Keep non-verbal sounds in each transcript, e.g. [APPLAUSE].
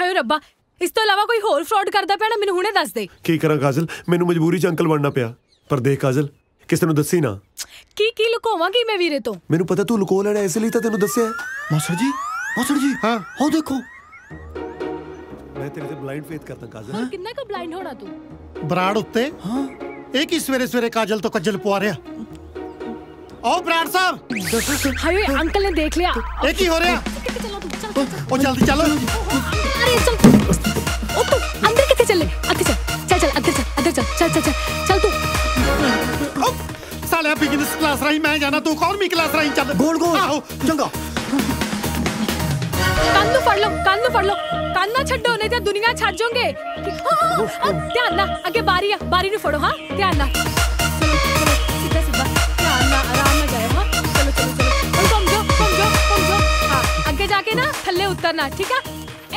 ਹਾਏ ਰੱਬਾ ਇਸ ਤੋਂ ਇਲਾਵਾ ਕੋਈ ਹੋਰ ਫਰਾਡ ਕਰਦਾ ਪਿਆ ਨਾ ਮੈਨੂੰ ਹੁਣੇ ਦੱਸ ਦੇ। ਕੀ ਕਰਾਂ ਕਾਜਲ? ਮੈਨੂੰ ਮਜਬੂਰੀ ਚ ਅੰਕਲ ਬਣਨਾ ਪਿਆ। ਪਰ ਦੇਖ ਕਾਜਲ ਕਿਸੇ ਨੂੰ ਦੱਸੀ ਨਾ। ਕੀ ਕੀ ਲੁਕੋਵਾਂਗੀ ਮੈਂ ਵੀਰੇ ਤੋਂ? ਮੈਨੂੰ ਪਤਾ ਤੂੰ ਲੁਕੋ ਲੈਣਾ ਇਸ ਲਈ ਤਾਂ ਤੈਨੂੰ ਦੱਸਿਆ। ਹੈ। ਮਾਸਟਰ ਜੀ ਮਾਸਟਰ ਜੀ। ਹਾਂ। ਉਹ ਦੇਖੋ। ਮੈਂ ਤੇਰੇ ਤੇ ਬਲਾਈਂਡ ਫੇਥ ਕਰਦਾ ਕਾਜਲ। ਕਿੰਨਾ ਕੁ ਬਲਾਈਂਡ ਹੋਣਾ ਤੂੰ? ਬਰਾੜ ਉੱਤੇ? ਹਾਂ। ਇਹ ਕੀ ਸਵੇਰੇ ਸਵੇਰੇ ਕਾਜਲ ਤੋਂ ਕੱਜਲ ਪਵਾ ਰਿਹਾ? ਆਓ ਬਰਾੜ ਸਾਹਿਬ। ਹਾਏ ਓਏ, ਅੰਕਲ ਨੇ ਦੇਖ ਲਿਆ। ਇਹ ਕੀ ਹੋ ਰਿਹਾ? ਕਿੱਥੇ ਚੱਲੋ ਤੂੰ ਚੱਲ ਚੱਲ, ਚੱਲ। ਉਹ ਜਲਦੀ ਚੱਲੋ। अरे चल ओ तू अंदर कैसे चल अंदर चल चल चल अंदर चल अंदर चल चल चल चल चल तू। साले बिज़नेस क्लास रही मैं जाना तू इकोनॉमी क्लास रही? चल। गोल गोल। आओ चंगा। कान नु पढ़ लो कान नु पढ़ लो। कान ना छड्डो नहीं तो दुनिया छड़ जाओगे ध्यान ना आगे बारी है बारी नु फड़ो हाँ? ध्यान ना। जाके ना थल्ले उतरना ठीक है?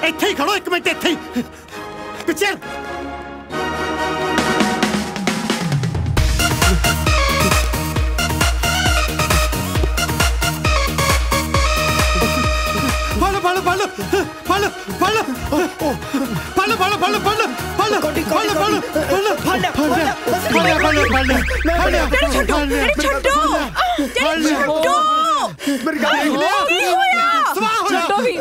ਹਾਂ ਹੈ ਹੋ ਇੱਥੇ ਹੀ ਖੜੋ ਇੱਕ ਮਿੰਟ ਇੱਥੇ ਹੀ। ਪਿੱਛੇ। ਫੜ ਫੜ ਫੜ ਫੜ ਫੜ ਫੜ ਫੜ ਫੜ ਫੜ ਫੜ ਕੋਟੀ, ਕੋਟੀ, ਫੜ। ਫੜ ਫੜ, ਫੜ, ਫੜ ਫੜ ਛੱਡੋ ਛੱਡੋ ਮੇਰੀ ਗੱਲ ਸੁਣ। ਸਵਾਹ ਹੋਇਆ। ਛੱਡੋ ਵੀ।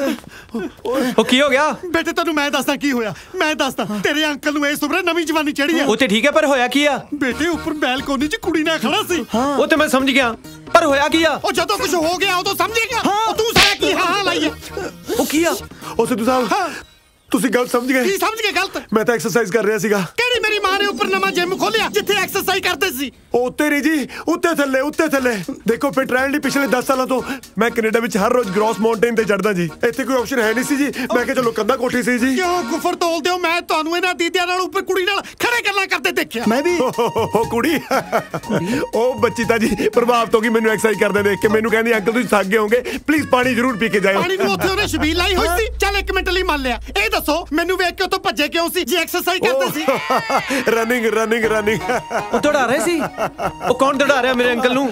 ਉਹ ਕੀ ਹੋ ਗਿਆ? ਬੇਟੇ ਤੈਨੂੰ ਮੈਂ ਦੱਸਦਾ ਕੀ ਹੋਇਆ? ਮੈਂ ਦੱਸਦਾ ਤੇਰੇ ਅੰਕਲ ਨੂੰ ਇਸ ਉਮਰੇ ਨਵੀਂ ਜਵਾਨੀ ਚੜੀ ਆ। ਉਹ ਤੇ ਠੀਕ ਹੈ ਪਰ ਹੋਇਆ ਕੀ ਆ? ਬੇਟੇ ਉੱਪਰ ਬੈਲਕੋਨੀ 'ਚ ਕੁੜੀ ਨਾਲ ਖੜਾ ਸੀ। ਉਹ ਤੇ ਮੈਂ ਸਮਝ ਗਿਆ ਪਰ ਹੋਇਆ ਕੀ ਆ? ਉਹ ਜਦੋਂ ਕੁਝ ਹੋ ਗਿਆ ਉਦੋਂ ਸਮਝੇਗਾ ਉਹ ਤੂੰ ਸਾਰਾ ਕੀ ਹਾਂ ਹਾਂ ਲਾਈਏ ਉਹ ਕੀ ਆ? ਉਹ ਸਿੱਧੂ ਸਾਹਿਬ ਤੁਸੀਂ ਗਲਤ ਸਮਝ ਗਏ। ਕੀ ਸਮਝ ਕੇ ਗਲਤ? ਮੈਂ ਤਾਂ ਐਕਸਰਸਾਈਜ਼ ਕਰ ਰਿਹਾ ਸੀਗਾ। ਕਿਹੜੀ ਮੇਰੀ ਮਾਂ ਨੇ ਉੱਪਰ ਨਵਾਂ ਜਿਮ ਖੋਲਿਆ ਜਿੱਥੇ ਐਕਸਰਸਾਈਜ਼ ਕਰਦੇ ਸੀ? ਉਹ ਉੱਤੇ ਨਹੀਂ ਜੀ ਉੱਤੇ ਥੱਲੇ ਉੱਤੇ ਥੱਲੇ। ਦੇਖੋ ਫਿਟ ਰਹਿਣ ਲਈ ਪਿਛਲੇ 10 ਸਾਲਾਂ ਤੋਂ। ਮੈਂ ਕੈਨੇਡਾ ਵਿੱਚ ਹਰ ਰੋਜ਼ ਗ੍ਰੋਸ ਮਾਊਂਟੇਨ ਤੇ ਚੜਦਾ ਜੀ। ਇੱਥੇ ਕੋਈ ਆਪਸ਼ਨ ਹੈ ਨਹੀਂ ਸੀ ਜੀ। ਮੈਂ ਕਿਹਾ ਚਲੋ ਕੰਧਾ ਕੋਠੀ ਸੀ ਜੀ। ਕਿਉਂ ਗੁਫਰ ਤੋਲਦੇ ਹੋ? ਮੈਂ ਤੁਹਾਨੂੰ ਇਹਨਾਂ ਦੀਦਿਆਂ ਨਾਲ ਉੱਪਰ ਕੁੜੀ ਨਾਲ ਖੜੇ ਗੱਲਾਂ ਕਰਦੇ ਦੇਖਿਆ। ਮੈਂ ਵੀ ਉਹ ਕੁੜੀ। ਉਹ ਬੱਚੀ ਤਾਂ ਜੀ ਪ੍ਰਭਾਵ ਤੋਂ ਕੀ ਮੈਨੂੰ ਐਕਸਰਸਾਈਜ਼ ਕਰਦੇ ਦੇਖ ਕੇ ਮੈਨੂੰ ਕਹਿੰਦੀ ਅੰਕਲ ਤੁਸੀਂ ਥੱਕ ਗਏ ਹੋਗੇ ਪਲੀਜ਼ ਪਾਣੀ ਜ਼ਰੂਰ ਪੀ ਕੇ ਜਾਇਓ। ਪਾਣੀ ਨੂੰ ਉੱਥੇ ਉਹਨੇ ਛਬੀਲ ਲਾਈ ਹੋਈ ਸੀ। ਚੱਲ ਇੱਕ ਮਿੰਟ ਲਈ ਮੰਨ ਲਿਆ। ਇਹ ਦੱਸੋ ਮੈਨੂੰ ਵੇਖ ਕੇ ਉੱਥੋਂ ਭੱਜੇ ਕਿਉਂ ਸੀ? ਜੇ ਐਕਸਰਸਾਈਜ਼ ਕਰਦੇ ਸੀ। ਰਨਿੰਗ ਰਨਿੰਗ ਰਨਿੰਗ ਉਹ ਦੌੜਾ ਰਹੇ ਸੀ? ਉਹ ਕੌਣ ਦੌੜਾ ਰਿਹਾ ਮੇਰੇ ਅੰਕਲ ਨੂੰ?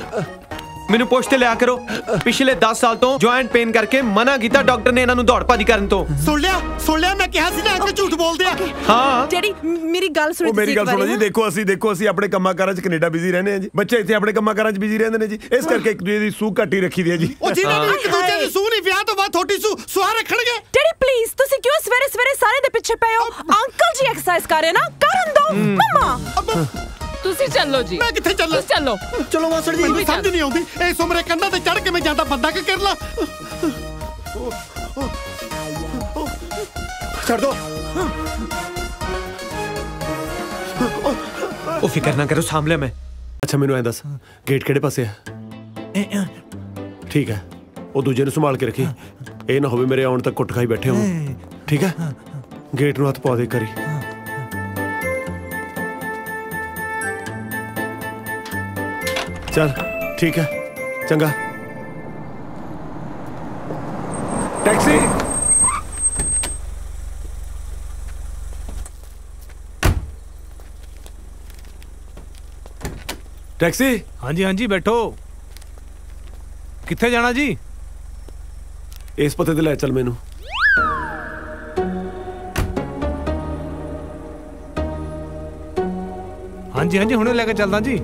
ਮੈਨੂੰ ਪੁੱਛ ਤੇ ਲਿਆ ਕਰੋ। ਪਿਛਲੇ 10 ਸਾਲ ਤੋਂ ਜੁਆਇੰਟ ਪੇਨ ਕਰਕੇ ਮਨਾ ਕੀਤਾ ਡਾਕਟਰ ਨੇ ਇਹਨਾਂ ਨੂੰ ਦੌੜ ਭੱਜ ਕਰਨ ਤੋਂ। ਸੁਣ ਲਿਆ ਸੁਣ ਲਿਆ ਮੈਂ ਕਿਹਾ ਸੀ ਨਾ ਕਿ ਝੂਠ ਬੋਲਦੇ ਆ। ਹਾਂ। ਜਿਹੜੀ ਮੇਰੀ ਗੱਲ ਸੁਣੀ ਉਹ ਮੇਰੀ ਗੱਲ ਸੁਣੋ ਜੀ। ਦੇਖੋ ਅਸੀਂ ਦੇਖੋ ਅਸੀਂ ਆਪਣੇ ਕੰਮਾਂ ਕਾਰਾਂ 'ਚ ਕੈਨੇਡਾ ਬਿਜ਼ੀ ਰਹਿੰਦੇ ਹਾਂ ਜੀ। ਬੱਚੇ ਇੱਥੇ ਆਪਣੇ ਕੰਮਾਂ ਕਾਰਾਂ 'ਚ ਬਿਜ਼ੀ ਰਹਿੰਦੇ ਨੇ ਜੀ। ਇਸ ਕਰਕੇ ਇੱਕ ਦੂਜੇ ਦੀ ਸੂਹ ਘੱਟੀ ਰੱਖੀ ਦੀ ਹੈ ਜੀ। ਉਹ ਜਿਨ੍ਹਾਂ ਨੂੰ ਇੱਕ ਦੂਜੇ ਦੀ ਸੂਹ ਨਹੀਂ ਵਿਆਹ ਤੋਂ ਬਾਅਦ ਥੋੜੀ ਸੂਹ ਸੁਆ ਰੱਖਣਗੇ। ਡੈਡੀ ਪਲੀਜ਼ ਤੁਸੀਂ ਕਿਉਂ ਸਵੇਰੇ ਸਵੇਰੇ ਸਾਰੇ ਦੇ ਪਿੱਛੇ ਪਏ ਹੋ? ਅੰਕਲ ਜੀ ਐਕਸਰਸਾਈਜ਼ ਕਰ ਰਹੇ ਨਾ ਕਰਨ ਦੋ। ਮਮਾ। ਤੁਸੀਂ ਚੱਲੋ ਜੀ। ਮੈਂ ਕਿੱਥੇ ਚੱਲਾਂ? ਤੁਸੀਂ ਚੱਲੋ। ਚਲੋ ਮਾਸਟਰ ਜੀ ਮੈਨੂੰ ਸਮਝ ਨਹੀਂ ਆਉਂਦੀ। ਇਸ ਉਮਰੇ ਕੰਧਾਂ ਤੇ ਚੜ ਕੇ ਮੈਂ ਜਾਂਦਾ ਬੰਦਾ ਕਿ ਕਰ ਲਾ ਛੱਡ ਦੋ। ਉਹ ਫਿਕਰ ਨਾ ਕਰੋ ਸਾਂਭ ਲਿਆ ਮੈਂ। ਅੱਛਾ ਮੈਨੂੰ ਐ ਦੱਸ ਗੇਟ ਕਿਹੜੇ ਪਾਸੇ ਆ? ਠੀਕ ਹੈ। ਉਹ ਦੂਜੇ ਨੂੰ ਸੰਭਾਲ ਕੇ ਰੱਖੀ। ਇਹ ਨਾ ਹੋਵੇ ਮੇਰੇ ਆਉਣ ਤੱਕ ਕੁੱਟ ਖਾਈ ਬੈਠੇ ਹੋ ਠੀਕ ਹੈ? ਗੇਟ ਨੂੰ ਹੱਥ ਪਾ ਦੇ ਕਰੀ चल ठीक है। चंगा। टैक्सी। टैक्सी। हाँ जी हाँ जी बैठो। कितने जाना जी? इस पते ते लै चल मैनू। हाँ जी हाँ जी हमने लैके चलता जी।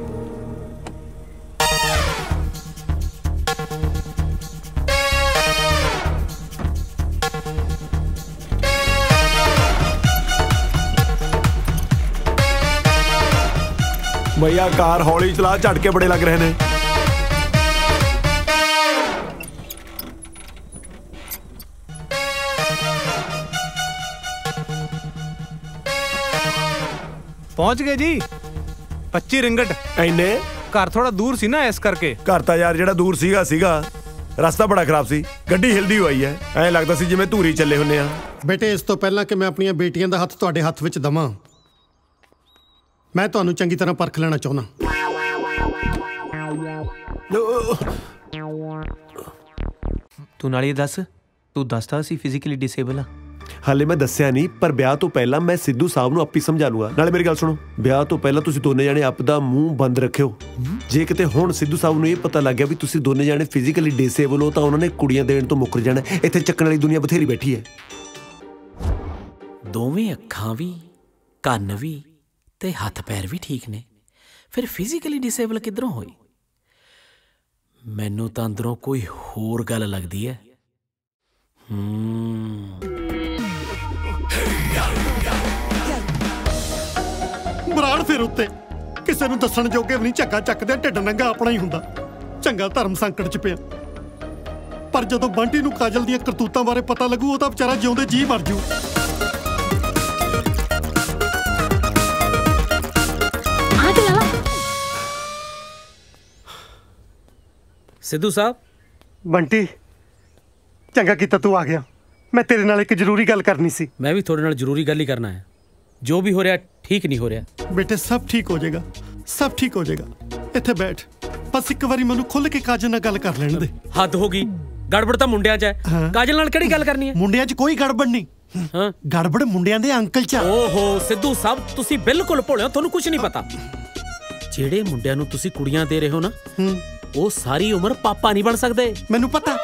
ਭਈਆ ਕਾਰ ਹੌਲੀ ਚਲਾ ਝਟਕੇ ਬੜੇ ਲੱਗ ਰਹੇ ਨੇ। ਪਹੁੰਚ ਗਏ ਜੀ। 25 ਰਿੰਗਟ। ਐਨੇ ਘਰ ਥੋੜਾ ਦੂਰ ਸੀ ਨਾ ਇਸ ਕਰਕੇ। ਘਰ ਤਾਂ ਯਾਰ ਜਿਹੜਾ ਦੂਰ ਸੀਗਾ ਸੀਗਾ। ਰਸਤਾ ਬੜਾ ਖਰਾਬ ਸੀ। ਗੱਡੀ ਹਿਲਦੀ ਹੋਈ ਹੈ। ਐਂ ਲੱਗਦਾ ਸੀ ਜਿਵੇਂ ਧੂਰੀ ਚੱਲੇ ਹੁੰਨੇ ਆ। ਬੇਟੇ ਇਸ ਤੋਂ ਪਹਿਲਾਂ ਕਿ ਮੈਂ ਆਪਣੀਆਂ ਬੇਟੀਆਂ ਦਾ ਹੱਥ ਤੁਹਾਡੇ ਹੱਥ ਵਿੱਚ ਦਵਾਂ? ਮੈਂ ਤੁਹਾਨੂੰ ਚੰਗੀ ਤਰ੍ਹਾਂ ਪਰਖ ਲੈਣਾ ਚਾਹੁੰਦਾ। ਤੂੰ ਨਾਲ ਇਹ ਦੱਸ ਤੂੰ ਦੱਸਦਾ ਸੀ ਫਿਜ਼ੀਕਲੀ ਡਿਸੇਬਲ ਆ? ਹਾਲੇ ਮੈਂ ਦੱਸਿਆ ਨਹੀਂ ਪਰ ਵਿਆਹ ਤੋਂ ਪਹਿਲਾਂ ਮੈਂ ਸਿੱਧੂ ਸਾਹਿਬ ਨੂੰ ਆਪੀ ਸਮਝਾ ਲੂੰਗਾ। ਨਾਲੇ ਮੇਰੀ ਗੱਲ ਸੁਣੋ ਵਿਆਹ ਤੋਂ ਪਹਿਲਾਂ ਤੁਸੀਂ ਦੋਨੇ ਜਾਣੇ ਆਪ ਦਾ ਮੂੰਹ ਬੰਦ ਰੱਖਿਓ। ਜੇ ਕਿਤੇ ਹੁਣ ਸਿੱਧੂ ਸਾਹਿਬ ਨੂੰ ਇਹ ਪਤਾ ਲੱਗ ਗਿਆ ਵੀ ਤੁਸੀਂ ਦੋਨੇ ਜਾਣੇ ਫਿਜ਼ੀਕਲੀ ਡਿਸੇਬਲ ਹੋ ਤਾਂ ਉਹਨਾਂ ਨੇ ਕੁੜੀਆਂ ਦੇਣ ਤੋਂ ਮੁੱਕਰ ਜਾਣਾ ਇੱਥੇ ਚੱਕਣ ਵਾਲੀ ਦੁਨੀਆ ਬਥੇਰੀ ਬੈਠੀ ਹੈ। ਦੋਵੇਂ ਅੱਖਾਂ ਵੀ ਕੰਨ ਵੀ ਤੇ ਹੱਥ ਪੈਰ ਵੀ ਠੀਕ ਨੇ। ਫਿਰ ਫਿਜ਼ੀਕਲੀ ਡਿਸੇਬਲ ਕਿੱਧਰੋਂ ਹੋਈ? ਮੈਨੂੰ ਤਾਂ ਅੰਦਰੋਂ ਕੋਈ ਹੋਰ ਗੱਲ ਲੱਗਦੀ ਹੈ ਹੂੰ। ਬਰਾੜ ਫਿਰ ਉੱਤੇ। ਕਿਸੇ ਨੂੰ ਦੱਸਣ ਜੋਗੇ ਵੀ ਨਹੀਂ ਝੱਗਾ ਚੱਕਦੇ ਢਿੱਡ ਨੰਗਾ ਆਪਣਾ ਹੀ ਹੁੰਦਾ। ਚੰਗਾ ਧਰਮ ਸੰਕਟ ਚ ਪਿਆ। ਪਰ ਜਦੋਂ ਬੰਟੀ ਨੂੰ ਕਾਜਲ ਦੀਆਂ ਕਰਤੂਤਾਂ ਬਾਰੇ ਪਤਾ ਲੱਗੂ, ਉਹ ਤਾਂ ਵਿਚਾਰਾ ਜਿਉਂਦੇ ਜੀ ਮਰ ਜੂ। ਸਿੱਧੂ ਸਾਹਿਬ। ਬੰਟੀ ਚੰਗਾ ਕੀਤਾ ਤੂੰ ਆ ਗਿਆ। ਮੈਂ ਤੇਰੇ ਨਾਲ ਇੱਕ ਜ਼ਰੂਰੀ ਗੱਲ ਕਰਨੀ ਸੀ। ਮੈਂ ਵੀ ਤੁਹਾਡੇ ਨਾਲ ਜ਼ਰੂਰੀ ਗੱਲ ਹੀ ਕਰਨਾ ਹੈ। ਜੋ ਵੀ ਹੋ ਰਿਹਾ ਠੀਕ ਨਹੀਂ ਹੋ ਰਿਹਾ। ਬੇਟੇ ਸਭ ਠੀਕ ਹੋ ਜਾਏਗਾ। ਸਭ ਠੀਕ ਹੋ ਜਾਏਗਾ। ਇੱਥੇ ਬੈਠ। ਬਸ ਇੱਕ ਵਾਰੀ ਮੈਨੂੰ ਖੁੱਲ ਕੇ ਕਾਜਲ ਨਾਲ ਗੱਲ ਕਰ ਲੈਣ ਦੇ। ਹੱਦ ਹੋ ਗਈ। ਗੜਬੜ ਤਾਂ ਮੁੰਡਿਆਂ 'ਚ ਹੈ। ਕਾਜਲ ਨਾਲ ਕਿਹੜੀ ਗੱਲ ਕਰਨੀ ਹੈ? ਮੁੰਡਿਆਂ 'ਚ ਕੋਈ ਗੜਬੜ ਨਹੀਂ। ਹਾਂ। ਗੜਬੜ ਮੁੰਡਿਆਂ ਦੇ ਅੰਕਲ 'ਚ ਆ। ਓਹੋ ਸਿੱਧੂ ਸਾਹਿਬ ਤੁਸੀਂ ਬਿਲਕੁਲ ਭੋਲੇ ਹੋ ਤੁਹਾਨੂੰ ਕੁਝ ਨਹੀਂ ਪਤਾ। ਜਿਹੜੇ ਮੁੰਡਿਆਂ ਨੂੰ ਤੁਸੀਂ ਕੁੜੀਆਂ ਦੇ ਰਹੇ ਹੋ ਨਾ ਉਹ ਸਾਰੀ ਉਮਰ ਪਾਪਾ ਨਹੀਂ ਬਣ ਸਕਦੇ। ਮੈਨੂੰ ਪਤਾ।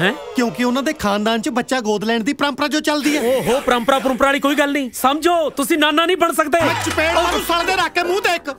ਹੈ? ਕਿਉਂਕਿ ਉਹਨਾਂ ਦੇ ਖਾਨਦਾਨ 'ਚ ਬੱਚਾ ਗੋਦ ਲੈਣ ਦੀ ਪਰੰਪਰਾ ਜੋ ਚੱਲਦੀ ਹੈ। ਓਹੋ ਪਰੰਪਰਾ ਪਰੰਪਰਾ ਵਾਲੀ ਕੋਈ ਗੱਲ ਨਹੀਂ। ਸਮਝੋ ਤੁਸੀਂ ਨਾਨਾ ਨਹੀਂ ਬਣ ਸਕਦੇ। ਚਪੇੜ ਮਾਰੂ ਸਾਲ ਦੇ ਰੱਖ ਕੇ ਮੂੰਹ ਤੇ ਇੱਕ।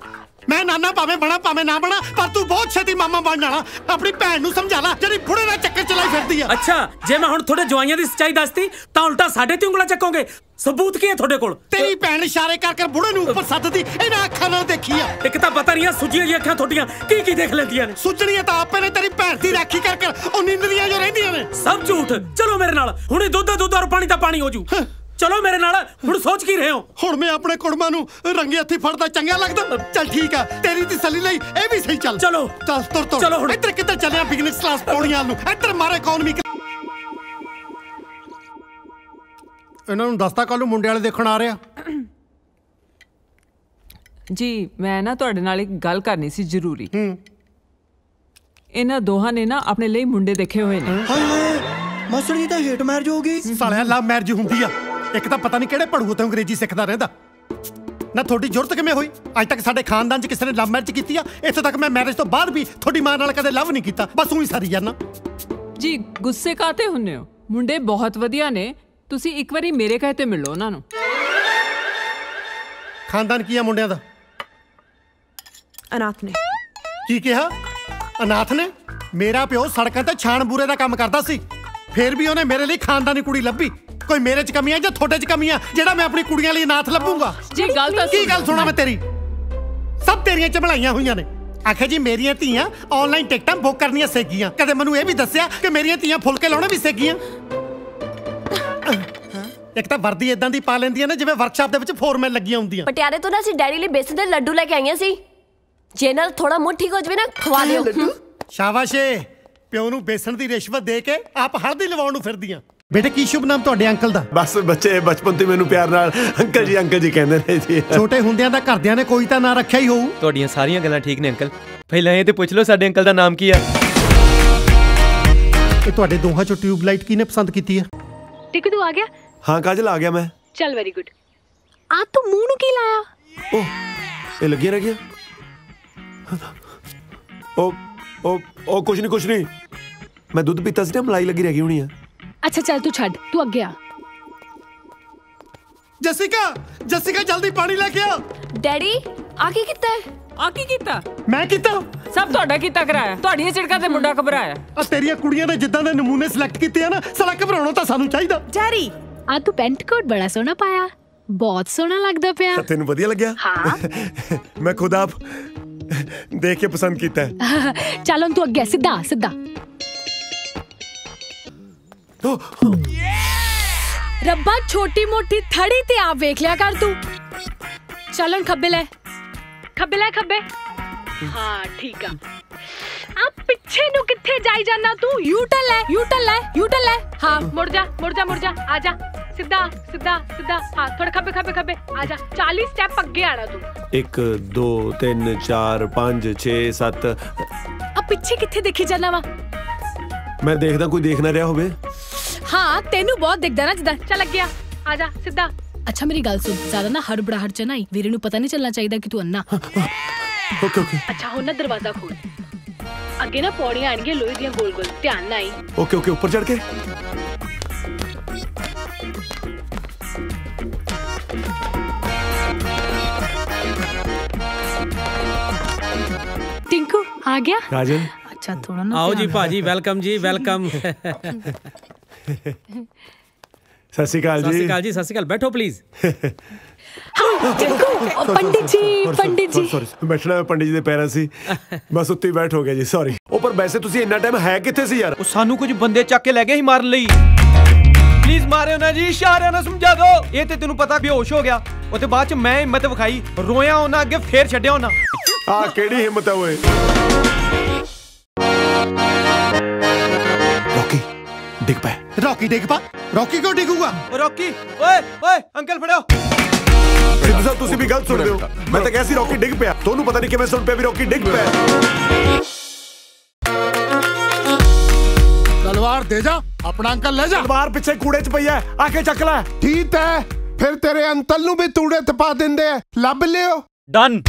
ਮੈਂ ਨਾਨਾ ਭਾਵੇਂ ਬਣਾ ਭਾਵੇਂ ਨਾ ਬਣਾ ਪਰ ਤੂੰ ਬਹੁਤ ਛੇਤੀ ਮਾਮਾ ਬਣ ਜਾਣਾ। ਆਪਣੀ ਭੈਣ ਨੂੰ ਸਮਝਾ ਲੈ ਜਿਹੜੀ ਬੁੜੇ ਦਾ ਚੱਕਰ ਚਲਾਈ ਫਿਰਦੀ ਆ। ਅੱਛਾ ਜੇ ਮੈਂ ਹੁਣ ਤੁਹਾਡੇ ਜਵਾਈਆਂ ਦੀ ਸੱਚਾਈ ਦੱਸਤੀ ਤਾਂ ਉਲਟਾ ਸਾਡੇ ਤੇ ਉਂਗਲਾਂ ਚੱਕੋਗੇ? ਸਬੂਤ ਕੀ ਹੈ ਤੁਹਾਡੇ ਕੋਲ? ਤੇਰੀ ਭੈਣ ਇਸ਼ਾਰੇ ਕਰ ਕਰ ਬੁੜੇ ਨੂੰ ਉੱਪਰ ਸੱਦਦੀ ਇਹਨਾਂ ਅੱਖਾਂ ਨਾਲ ਦੇਖੀ ਆ। ਇੱਕ ਤਾਂ ਪਤਾ ਨਹੀਂ ਆ ਸੁੱਜੀਆਂ ਜੀ ਅੱਖਾਂ ਤੁਹਾਡੀਆਂ ਕੀ ਕੀ ਦੇਖ ਲੈਂਦੀਆਂ ਨੇ? ਸੁੱਜਣੀਆਂ ਤਾਂ ਆਪੇ ਨੇ ਤੇਰੀ ਭੈਣ ਦੀ ਰਾਖੀ ਕਰ ਕਰ ਉਹ ਨਿੰਦਰੀਆਂ ਜੋ ਰਹਿੰਦੀਆਂ ਨੇ। ਸਭ ਝੂਠ। ਚਲੋ ਮੇਰੇ ਨਾਲ ਹੁਣੇ ਦੁੱਧ ਦੁੱਧ ਔਰ ਪਾਣੀ ਦਾ ਪਾਣੀ ਹੋ ਜੂ। ਚਲੋ ਮੇਰੇ ਨਾਲ ਹੁਣ ਸੋਚ ਕੀ ਰਹੇ ਹੋ? ਹੁਣ ਮੈਂ ਆਪਣੇ ਕੁੜਮਾਂ ਨੂੰ ਰੰਗੇ ਹੱਥੀ ਫੜਦਾ ਚੰਗਾ ਲੱਗਦਾ। ਚੱਲ ਠੀਕ ਆ ਤੇਰੀ ਤਸੱਲੀ ਲਈ ਇਹ ਵੀ ਸਹੀ ਚੱਲ। ਚਲੋ। ਚੱਲ ਤੁਰ ਤੁਰ। ਚਲੋ ਹੁਣ। ਇੱਧਰ ਕਿੱਧਰ ਚੱਲਿਆ ਬਿਜ਼ਨਸ ਕਲਾਸ ਪੌੜੀਆਂ ਨੂੰ? ਇੱਧਰ ਮਾਰੇ ਇਕਨੋਮੀ ਇਹਨਾਂ ਨੂੰ ਦੱਸਤਾ ਕੱਲ ਨੂੰ ਮੁੰਡੇ ਵਾਲੇ ਦੇਖਣ ਆ ਰਿਹਾ। ਜੀ ਮੈਂ ਨਾ ਤੁਹਾਡੇ ਨਾਲ ਇੱਕ ਗੱਲ ਕਰਨੀ ਸੀ ਜ਼ਰੂਰੀ। ਹੂੰ। ਇਹਨਾਂ ਦੋਹਾਂ ਨੇ ਨਾ ਆਪਣੇ ਲਈ ਮੁੰਡੇ ਦੇਖੇ ਹੋਏ ਨੇ। ਹਾਏ ਹਾਏ ਮਾਸਟਰ ਜੀ ਤਾਂ ਹੇਟ ਮੈਰਿਜ ਹੋ ਗਈ। ਸਾਲਿਆ ਲਵ ਮੈਰਿਜ ਹੁੰਦੀ ਆ। ਇੱਕ ਤਾਂ ਪਤਾ ਨਹੀਂ ਕਿਹੜੇ ਪੜੂ ਤੇ ਅੰਗਰੇਜ਼ੀ ਸਿੱਖਦਾ ਰਹਿੰਦਾ। ਨਾ ਤੁਹਾਡੀ ਜ਼ਰੂਰਤ ਕਿਵੇਂ ਹੋਈ? ਅੱਜ ਤੱਕ ਸਾਡੇ ਖਾਨਦਾਨ 'ਚ ਕਿਸੇ ਨੇ ਲਵ ਮੈਰਿਜ ਕੀਤੀ ਆ? ਇੱਥੇ ਤੱਕ ਮੈਂ ਮੈਰਿਜ ਤੋਂ ਬਾਅਦ ਵੀ ਤੁਹਾਡੀ ਮਾਂ ਨਾਲ ਕਦੇ ਲਵ ਨਹੀਂ ਕੀਤਾ। ਬਸ ਉਹੀ ਸਾਰੀ ਜਾਨਾ। ਜੀ ਗੁੱਸੇ ਕਾਤੇ ਹੁੰਨੇ ਹੋ? ਮੁੰਡੇ ਬਹੁਤ ਵਧੀਆ ਨੇ। ਤੁਸੀਂ ਇੱਕ ਵਾਰੀ ਮੇਰੇ ਕਹੇ ਤੇ ਮਿਲੋ ਉਹਨਾਂ ਨੂੰ। ਖਾਨਦਾਨ ਕੀ ਆ ਮੁੰਡਿਆਂ ਦਾ? ਅਨਾਥ ਨੇ। ਕੀ ਕਿਹਾ? ਅਨਾਥ ਨੇ? ਮੇਰਾ ਪਿਓ ਸੜਕਾਂ ਤੇ ਛਾਣ ਬੂਰੇ ਦਾ ਕੰਮ ਕਰਦਾ ਸੀ। ਫੇਰ ਵੀ ਉਹਨੇ ਮੇਰੇ ਲਈ ਖਾਨਦਾਨੀ ਕੁੜੀ ਲੱਭੀ। ਕੋਈ ਮੇਰੇ 'ਚ ਕਮੀਆਂ ਜਾਂ ਤੁਹਾਡੇ 'ਚ ਕਮੀਆਂ ਜਿਹੜਾ ਮੈਂ ਆਪਣੀ ਕੁੜੀਆਂ ਲਈ ਅਨਾਥ ਲੱਭੂੰਗਾ। ਜੀ ਗੱਲ ਤਾਂ ਕੀ ਗੱਲ ਸੁਣਾ ਮੈਂ ਤੇਰੀ? ਸਭ ਤੇਰੀਆਂ ਚਮਲਾਈਆਂ ਹੋਈਆਂ ਨੇ। ਆਖਿਆ ਜੀ ਮੇਰੀਆਂ ਧੀਆਂ ਆਨਲਾਈਨ ਟਿਕਟਾਂ ਬੁੱਕ ਕਰਨੀਆਂ ਸਿੱਖ ਗਈਆਂ ਕਦੇ ਮੈਨੂੰ ਇਹ ਵੀ ਦੱਸਿਆ ਕਿ ਮੇਰੀਆਂ ਧੀਆਂ ਫੁਲਕੇ ਲਾਉਣੇ ਵੀ ਸਿੱਖ ਗਈਆਂ ਇੱਕ ਤਾਂ ਵਰਦੀ ਇਦਾਂ ਦੀ ਪਾ ਲੈਂਦੀਆਂ ਨੇ ਜਿਵੇਂ ਵਰਕਸ਼ਾਪ ਦੇ ਵਿੱਚ ਫੋਰਮੈਨ ਲੱਗੀਆਂ ਹੁੰਦੀਆਂ। ਪਟਿਆਲੇ ਤੋਂ ਨਾ ਅਸੀਂ ਡੈਡੀ ਲਈ ਬੇਸਨ ਦੇ ਲੱਡੂ ਲੈ ਕੇ ਆਈਆਂ ਸੀ। ਜੇ ਨਾਲ ਥੋੜਾ ਮੂੰਹ ਠੀਕ ਹੋ ਜਵੇ ਨਾ ਖਵਾ ਲਿਓ ਸ਼ਾਬਾਸ਼ ਪਿਓ ਨੂੰ ਬੇਸਣ ਦੀ ਰਿਸ਼ਵਤ ਦੇ ਕੇ ਆਪ ਹਲਦੀ ਲਵਾਉਣ ਨੂੰ ਫਿਰਦੀਆਂ। ਬੇਟੇ ਕੀ ਸ਼ੁਭ ਨਾਮ ਤੁਹਾਡੇ ਅੰਕਲ ਦਾ? ਬਸ ਬੱਚੇ ਬਚਪਨ ਤੋਂ ਮੈਨੂੰ ਪਿਆਰ ਨਾਲ ਅੰਕਲ ਜੀ ਅੰਕਲ ਜੀ ਕਹਿੰਦੇ ਨੇ ਜੀ। ਛੋਟੇ ਹੁੰਦਿਆਂ ਦਾ ਘਰਦਿਆਂ ਨੇ ਕੋਈ ਤਾਂ ਨਾਂ ਰੱਖਿਆ ਹੀ ਹੋਊ। ਤੁਹਾਡੀਆਂ ਸਾਰੀਆਂ ਗੱਲਾਂ ਠੀਕ ਨੇ ਅੰਕਲ। ਪਹਿਲਾਂ ਇਹ ਤੇ ਪੁੱਛ ਲਓ ਸਾਡੇ ਅੰਕਲ ਦਾ ਨਾਮ ਕੀ ਆ। ਇਹ ਤੁਹਾਡੇ ਦੋਹਾਂ ਚੋਂ ਟਿਊਬਲਾਈਟ ਕਿਹਨੇ ਪਸੰਦ ਕੀਤੀ ਹੈ ਟਿਕ ਤੂੰ ਆ ਗਿਆ? ਹਾਂ ਕਾਜਲ ਆ ਗਿਆ ਮੈਂ। ਚੱਲ ਵੈਰੀ ਗੁੱਡ ਆ ਤੂੰ ਮੂੰਹ ਨੂੰ ਕੀ ਲਾਇਆ? ਉਹ ਇਹ ਲੱਗਿਆ ਰਹਿ ਗਿਆ? ਉਹ ਉਹ ਉਹ ਕੁਛ ਨਹੀਂ ਕੁਛ ਨਹੀਂ ਮੈਂ ਦੁੱਧ ਪੀਤਾ ਸੀ ਨਾ ਮਲਾਈ ਲੱਗੀ ਰਹਿ ਗਈ ਹੋਣੀ ਆ। ਅੱਛਾ ਚੱਲ ਤੂੰ ਛੱਡ ਤੂੰ ਅੱਗੇ ਆ ਜਸਿਕਾ ਜਸਿਕਾ ਜਲਦੀ ਪਾਣੀ ਲੈ ਕੇ ਆ ਡੈਡੀ ਆ ਕੀ ਕੀਤਾ ਹੈ? ਆ ਕੀ ਕੀਤਾ ਮੈਂ ਕੀਤਾ ਸਭ ਤੁਹਾਡਾ ਕੀਤਾ ਕਰਾਇਆ ਤੁਹਾਡੀਆਂ ਝਿੜਕਾਂ ਤੇ ਮੁੰਡਾ ਘਬਰਾਇਆ ਆ ਤੇਰੀਆਂ ਕੁੜੀਆਂ ਨੇ ਜਿੱਦਾਂ ਦੇ ਨਮੂਨੇ ਸਿਲੈਕਟ ਕੀਤੇ ਆ ਨਾ ਸਾਲਾ ਘਬਰਾਉਣਾ ਤਾਂ ਸਾਨੂੰ ਚਾਹੀਦਾ ਡੈਡੀ ਆ ਤੂੰ ਪੈਂਟ ਕੋਟ ਬੜਾ ਸੋਹਣਾ ਪਾਇਆ ਬਹੁਤ ਸੋਹਣਾ ਲੱਗਦਾ ਪਿਆ ਤਾਂ ਤੈਨੂੰ ਵਧੀਆ ਲੱਗਿਆ ਹਾਂ ਮੈਂ ਖੁਦ ਆਪ ਦੇਖ ਕੇ ਪਸੰਦ ਕੀਤਾ ਹੈ। ਚੱਲ ਹੁਣ ਤੂੰ ਅੱਗੇ ਆ, ਸਿੱਧਾ ਸਿੱਧਾ ਉਹ, ਰੱਬਾ ਛੋਟੀ ਮੋਟੀ ਥੜੀ ਤੇ ਆਪ ਵੇਖ ਲਿਆ ਕਰ ਤੂੰ। ਚੱਲ ਹੁਣ ਖੱਬੇ ਲੈ। ਖੱਬੇ ਲੈ ਖੱਬੇ। ਹਾਂ ਠੀਕ ਆ। ਆ ਪਿੱਛੇ ਨੂੰ ਕਿੱਥੇ ਜਾਈ ਜਾਣਾ ਤੂੰ? ਯੂ ਟਰਨ ਲੈ ਯੂ ਟਰਨ ਲੈ ਯੂ ਟਰਨ ਲੈ। ਹਾਂ ਮੁੜ ਜਾ ਮੁੜ ਜਾ ਮੁੜ ਜਾ। ਆ ਜਾ। ਸਿੱਧਾ ਸਿੱਧਾ ਸਿੱਧਾ। ਹਾਂ ਥੋੜਾ ਖੱਬੇ ਖੱਬੇ ਖੱਬੇ। ਆ ਜਾ। 40 ਸਟੈਪ ਅੱਗੇ ਆਣਾ ਤੂੰ। 1 2 3 4 5 6 7 ਆ ਪਿੱਛੇ ਕਿੱਥੇ ਦੇਖੀ ਜਾਣਾ ਵਾ? ਮੈਂ ਦੇਖਦਾ ਕੋਈ ਦੇਖ ਨਾ ਰਿਹਾ ਹੋਵੇ। ਹਾਂ ਤੈਨੂੰ ਬਹੁਤ ਦਿਖਦਾ ਨਾ ਜਿੱਦਾਂ ਚੱਲ ਅੱਗੇ ਆ ਆ ਜਾ ਸਿੱਧਾ ਅੱਛਾ ਮੇਰੀ ਗੱਲ ਸੁਣ ਜ਼ਿਆਦਾ ਨਾ ਹੜਬੜਾਹਟ ਚ ਨਹੀਂ ਵੀਰੇ ਨੂੰ ਪਤਾ ਨਹੀਂ ਚੱਲਣਾ ਚਾਹੀਦਾ ਕਿ ਤੂੰ ਅੰਨਾ ਓਕੇ ਓਕੇ ਅੱਛਾ ਹੁਣ ਨਾ ਦਰਵਾਜ਼ਾ ਖੋਲ ਅੱਗੇ ਨਾ ਪੌੜੀਆਂ ਆਣਗੀਆਂ ਲੋਹੇ ਦੀਆਂ ਗੋਲ ਗੋਲ ਧਿਆਨ ਨਾਲ ਆਈ ਓਕੇ ਓਕੇ ਉੱਪਰ ਚੜ ਕੇ टिंकू आ गया ਰਾਜਨ अच्छा थोड़ा ना ਆਓ ਜੀ ਭਾਜੀ ਵੈਲਕਮ ਜੀ ਵੈਲਕਮ ਸਤਿ ਸ਼੍ਰੀ ਅਕਾਲ ਜੀ। ਸਤਿ ਸ਼੍ਰੀ ਅਕਾਲ ਜੀ ਸਤਿ ਸ਼੍ਰੀ ਅਕਾਲ। ਬੈਠੋ ਪਲੀਜ਼ ਪੰਡਿਤ ਜੀ ਪੰਡਿਤ ਜੀ। ਸੌਰੀ ਬੈਠਣਾ ਪੰਡਿਤ ਜੀ ਦੇ ਪੈਰਾਂ ਸੀ। ਬਸ ਉੱਤੇ ਬੈਠ ਹੋ ਗਿਆ ਜੀ ਸੌਰੀ ਉਹ ਪਰ ਵੈਸੇ ਤੁਸੀਂ ਇੰਨਾ ਟਾਈਮ ਹੈ ਕਿੱਥੇ ਸੀ ਯਾਰ? ਉਹ ਸਾਨੂੰ ਕੁਝ ਬੰਦੇ ਚੱਕ ਕੇ ਲੈ ਗਏ ਸੀ ਮਾਰਨ ਲਈ। ਪਲੀਜ਼ ਮਾਰਿਓ ਨਾ ਜੀ ਇਸ਼ਾਰਿਆਂ ਨਾਲ ਸਮਝਾ ਦਿਓ। ਇਹ ਤੇ ਤੈਨੂੰ ਪਤਾ ਬੇਹੋਸ਼ ਹੋ ਗਿਆ। ਉਹ ਤੇ ਬਾਅਦ ਚ ਮੈਂ ਹਿੰਮਤ ਵਿਖਾਈ ਰੋਇਆ ਉਹਨਾਂ ਅੱਗੇ ਫੇਰ ਛੱਡਿਆ ਉਹਨਾਂ। ਆ ਕਿਹੜੀ ਹਿੰਮਤ ਹੈ ਓਏ? ਡਿੱਗ ਪੈ। ਰੌਕੀ ਡਿੱਗ ਪਾ। ਰੌਕੀ ਕਿਉਂ ਡਿੱਗੂਗਾ? ਓ ਰੋਕੀ ਓਏ ਓਏ ਅੰਕਲ ਫੜਿਓ। ਸਿੱਧੂ ਸਾਹਿਬ ਤੁਸੀਂ ਵੀ ਗਲਤ ਸੁਣਦੇ ਹੋ। ਮੈਂ ਤਾਂ ਕਿਹਾ ਸੀ ਰੋਕੀ ਡਿੱਗ ਪਿਆ। ਤੁਹਾਨੂੰ ਪਤਾ ਨਹੀਂ ਕਿਵੇਂ ਸੁਣ ਪਿਆ ਵੀ ਰੋਕੀ ਡਿੱਗ ਪਿਆ। ਤਲਵਾਰ ਦੇ ਜਾ ਆਪਣਾ ਅੰਕਲ ਲੈ ਜਾ। ਤਲਵਾਰ ਪਿੱਛੇ ਕੂੜੇ 'ਚ ਪਈ ਐ ਆ ਕੇ ਚੱਕ ਲੈ। ਠੀਕ ਹੈ ਫਿਰ ਤੇਰੇ ਅੰਕਲ ਨੂੰ ਵੀ ਤੂੜੇ ਤੇ ਪਾ ਦਿੰਦੇ ਆ ਲੱਭ ਲਿਓ। Done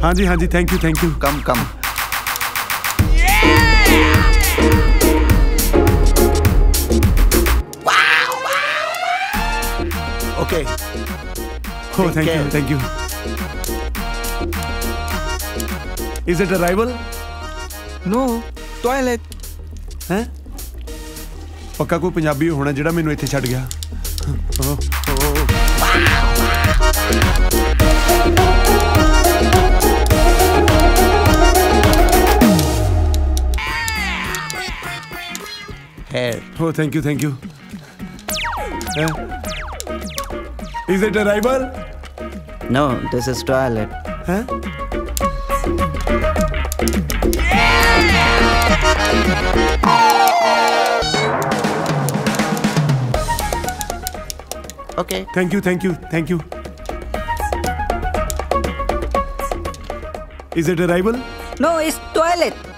go there? ਹਾਂਜੀ ਹਾਂਜੀ thank you thank you Come, come. Okay. Oh, thank you, care. thank you. Is it arrival? No, toilet. ਹੈ ਪੱਕਾ ਕੋਈ ਪੰਜਾਬੀ ਹੋਣਾ ਜਿਹੜਾ ਮੈਨੂੰ ਇੱਥੇ ਛੱਡ ਗਿਆ Hair. Oh, thank you, thank you. Eh? Is it arrival? No, this is toilet. Huh? Okay. Thank you, thank you, thank you. Is it arrival? No, it's toilet.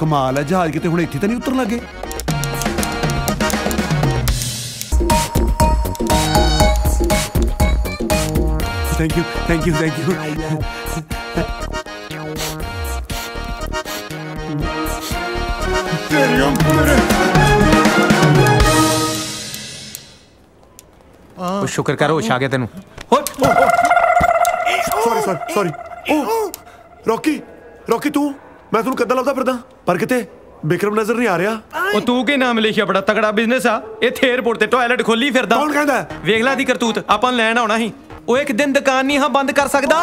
ਕਮਾਲ ਹੈ ਜਹਾਜ਼ ਕਿਤੇ ਹੁਣ ਇੱਥੇ ਤਾਂ ਨਹੀਂ ਉਤਰਨ ਲੱਗੇ। Thank you thank you thank you ਉਹ ਸ਼ੁਕਰ ਕਰ ਹੋਸ਼ ਆ ਗਿਆ ਤੈਨੂੰ। Sorry sorry sorry Rocky Rocky ਤੂੰ। ਮੈਂ ਤੁਹਾਨੂੰ ਕਦੋਂ ਲੱਭਦਾ ਫਿਰਦਾ? ਪਰ ਕਿਤੇ ਵਿਕਰਮ ਨਜ਼ਰ ਨਹੀਂ ਆ ਰਿਹਾ। ਉਹ ਤੂੰ ਕੀ ਨਾਮ ਲਿਖਿਆ ਬੜਾ ਤਗੜਾ ਬਿਜ਼ਨਸ ਆ? ਇੱਥੇ 에어ਪੋਰਟ ਤੇ ਟਾਇਲਟ ਖੋਲੀ ਫਿਰਦਾ। ਕੌਣ ਕਹਿੰਦਾ? ਵੇਖ ਲੈ ਦੀ ਕਰਤੂਤ ਆਪਾਂ ਲੈਣ ਆਉਣਾ ਸੀ। ਉਹ ਇੱਕ ਦਿਨ ਦੁਕਾਨ ਨਹੀਂ ਹਾਂ ਬੰਦ ਕਰ ਸਕਦਾ।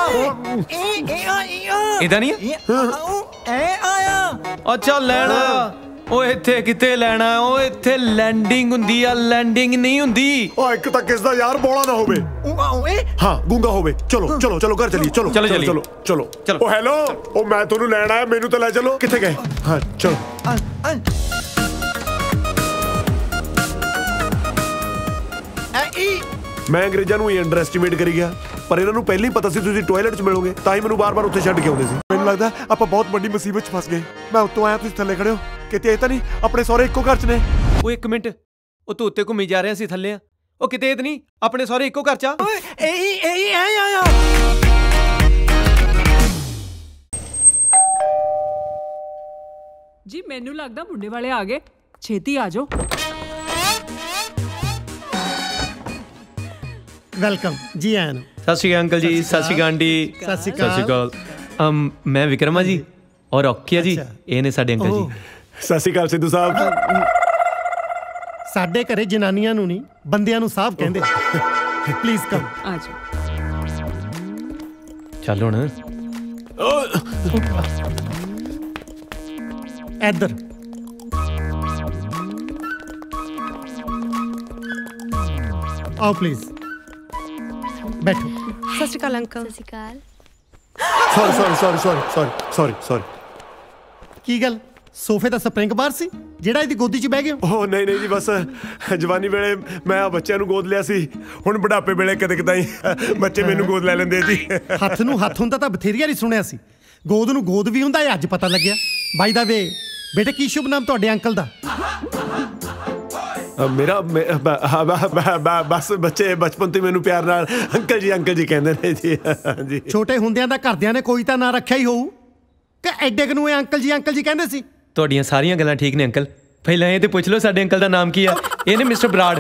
ਇਹਦਾ ਨਹੀਂ ਅੱਛਾ ਲੈਣਾ ਉਹ ਇੱਥੇ ਕਿਤੇ ਲੈਣਾ ਉਹ ਇੱਥੇ ਲੈਂਡਿੰਗ ਹੁੰਦੀ ਆ ਲੈਂਡਿੰਗ ਨਹੀਂ ਹੁੰਦੀ। ਓ ਇੱਕ ਤਾਂ ਕਿਸ ਦਾ ਯਾਰ ਬੋਲਾ ਨਾ ਹੋਵੇ। ਹਾਂ ਗੁੰਗਾ ਹੋਵੇ। ਚਲੋ ਚਲੋ ਚਲੋ ਘਰ ਚਲੀਏ ਚਲੋ ਚਲੋ। ਚਲੋ ਚਲੋ ਚਲੋ। ਓ ਹੈਲੋ ਓ ਮੈਂ ਤੁਹਾਨੂੰ ਲੈਣ ਆਇਆ ਮੈਨੂੰ ਤਾਂ ਲੈ ਚਲੋ। ਕਿੱਥੇ ਗਏ? ਹਾਂ। ਚਲੋ। ਮੈਂ ਅੰਗਰੇਜ਼ਾਂ ਨੂੰ ਹੀ ਅੰਡਰ ਐਸਟੀਮੇਟ ਕਰੀ ਗਿਆ ਪਰ ਇਹਨਾਂ ਨੂੰ ਪਹਿਲਾਂ ਹੀ ਪਤਾ ਸੀ ਤੁਸੀਂ ਟਾਇਲਟ 'ਚ ਮਿਲੋਗੇ ਤਾਂ ਹੀ ਮੈਨੂੰ ਬਾਰ-ਬਾਰ ਉੱਥੇ ਛੱਡ ਕੇ ਆਉਂਦੇ ਸੀ। ਮੈਨੂੰ ਲੱਗਦਾ ਆਪਾਂ ਬਹੁਤ ਵੱਡੀ ਮੁਸੀਬਤ 'ਚ ਫਸ ਗਏ। ਮੈਂ ਉੱਤੋਂ ਆਇਆ ਤੁਸੀਂ ਥੱਲੇ ਖੜੇ ਹੋ। ਕਿਤੇ ਇਹ ਤਾਂ ਨਹੀਂ ਆਪਣੇ ਸਹੁਰੇ ਇੱਕੋ ਘਰ 'ਚ ਨੇ। ਉਹ ਇੱਕ ਮਿੰਟ ਉਹ ਤੂੰ ਉੱਤੇ ਘੁੰਮੀ ਜਾ ਰਿਹਾ ਸੀ ਥੱਲੇ ਆ। ਉਹ ਕਿਤੇ ਇਹ ਤਾਂ ਨਹੀਂ ਆਪਣੇ ਸਾਰੇ ਇੱਕੋ ਘਰ ਚ ਆ। ਜੀ ਮੈਨੂੰ ਲੱਗਦਾ ਮੁੰਡੇ ਵਾਲੇ ਆ ਗਏ। ਛੇਤੀ ਆ ਜਾਓ। ਵੈਲਕਮ। ਜੀ ਆਇਆਂ ਨੂੰ। ਸਤਿ ਸ਼੍ਰੀ ਅਕਾਲ ਅੰਕਲ ਜੀ ਸਤਿ ਸ਼੍ਰੀ ਅਕਾਲ ਆਂਟੀ। ਸਤਿ ਸ਼੍ਰੀ ਅਕਾਲ। ਅਕਾਲ। ਅਮ ਮੈਂ ਵਿਕਰਮਾ ਜੀ ਔਰ ਔਕੀਆ ਜੀ। ਇਹ ਨੇ ਸਾਡੇ ਅੰਕਲ ਜੀ। ਸਤਿ ਸ਼੍ਰੀ ਅਕਾਲ ਸਿੱਧੂ ਸਾਹਿਬ। ਸਾਡੇ ਘਰੇ ਜਨਾਨੀਆਂ ਨੂੰ ਨਹੀਂ ਬੰਦਿਆਂ ਨੂੰ ਸਾਫ਼ ਕਹਿੰਦੇ। ਪਲੀਜ਼ ਕਮ ਆ ਜਾਓ। ਚੱਲ ਹੁਣ। ਇੱਧਰ ਆਓ ਪਲੀਜ਼ ਬੈਠੋ। ਸਤਿ ਸ਼੍ਰੀ ਅਕਾਲ ਅੰਕਲ ਸਤਿ ਸ਼੍ਰੀ ਅਕਾਲ। Sorry sorry sorry sorry sorry sorry sorry ਕੀ ਗੱਲ? ਸੋਫੇ ਦਾ ਸਪਰਿੰਗ ਬਾਰ ਸੀ? ਜਿਹੜਾ ਇਹਦੀ ਗੋਦੀ 'ਚ ਬਹਿ ਗਏ ਹੋ? ਉਹ ਨਹੀਂ ਨਹੀਂ ਜੀ ਬਸ ਜਵਾਨੀ ਵੇਲੇ ਮੈਂ ਆ ਬੱਚਿਆਂ ਨੂੰ ਗੋਦ ਲਿਆ ਸੀ। ਹੁਣ ਬੁਢਾਪੇ ਵੇਲੇ ਕਦੇ ਕਦਾਈ ਬੱਚੇ ਮੈਨੂੰ ਗੋਦ ਲੈ ਲੈਂਦੇ ਜੀ। ਹੱਥ ਨੂੰ ਹੱਥ ਹੁੰਦਾ ਤਾਂ ਬਥੇਰੀਆ ਹੀ ਸੁਣਿਆ ਸੀ। ਗੋਦ ਨੂੰ ਗੋਦ ਵੀ ਹੁੰਦਾ ਇਹ ਅੱਜ ਪਤਾ ਲੱਗਿਆ। ਬਾਈ ਦਾ ਵੇ ਬੇਟੇ ਕੀ ਸ਼ੁਭ ਨਾਮ ਤੁਹਾਡੇ ਅੰਕਲ ਦਾ? ਮੇਰਾ ਹ- ਬਸ ਬੱਚੇ ਬਚਪਨ ਤੋਂ ਹੀ ਮੈਨੂੰ ਪਿਆਰ ਨਾਲ ਅੰਕਲ ਜੀ ਅੰਕਲ ਜੀ ਕਹਿੰਦੇ ਨੇ ਜੀ। ਛੋਟੇ ਹੁੰਦਿਆਂ ਦਾ ਘਰਦਿਆਂ ਨੇ ਕੋਈ ਤਾਂ ਨਾਂ ਰੱਖਿਆ ਹੀ ਹੋਊ। ਕਿ ਐਡੇ ਕੁ ਨੂੰ ਇਹ ਅੰਕਲ ਜੀ ਅੰਕਲ ਜੀ ਕਹਿੰਦੇ ਸੀ? ਤੁਹਾਡੀਆਂ ਸਾਰੀਆਂ ਗੱਲਾਂ ਠੀਕ ਨੇ ਅੰਕਲ। ਪਹਿਲਾਂ ਇਹ ਤੇ ਪੁੱਛ ਲਓ ਸਾਡੇ ਅੰਕਲ ਦਾ ਨਾਮ ਕੀ ਆ। ਇਹ ਨੇ ਮਿਸਟਰ ਬਰਾੜ।